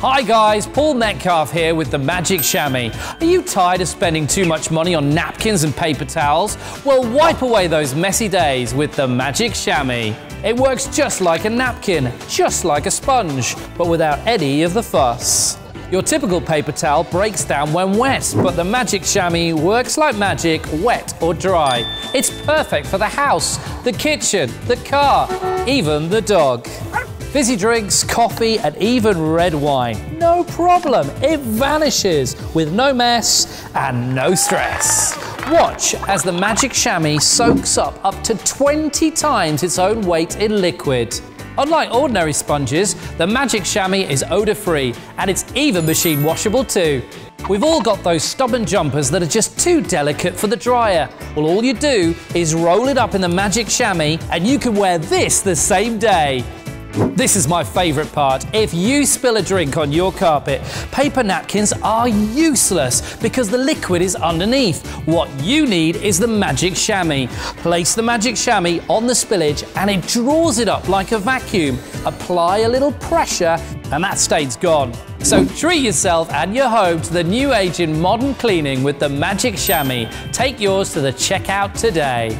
Hi guys, Paul Metcalfe here with the Magic Shammy. Are you tired of spending too much money on napkins and paper towels? Well, wipe away those messy days with the Magic Shammy. It works just like a napkin, just like a sponge, but without any of the fuss. Your typical paper towel breaks down when wet, but the Magic Shammy works like magic, wet or dry. It's perfect for the house, the kitchen, the car, even the dog. Fizzy drinks, coffee, and even red wine. No problem, it vanishes with no mess and no stress. Watch as the Magic Shammy soaks up up to 20 times its own weight in liquid. Unlike ordinary sponges, the Magic Shammy is odor-free and it's even machine washable too. We've all got those stubborn jumpers that are just too delicate for the dryer. Well, all you do is roll it up in the Magic Shammy and you can wear this the same day. This is my favourite part. If you spill a drink on your carpet, paper napkins are useless because the liquid is underneath. What you need is the Magic Shammy. Place the Magic Shammy on the spillage and it draws it up like a vacuum. Apply a little pressure and that stain's gone. So treat yourself and your home to the new age in modern cleaning with the Magic Shammy. Take yours to the checkout today.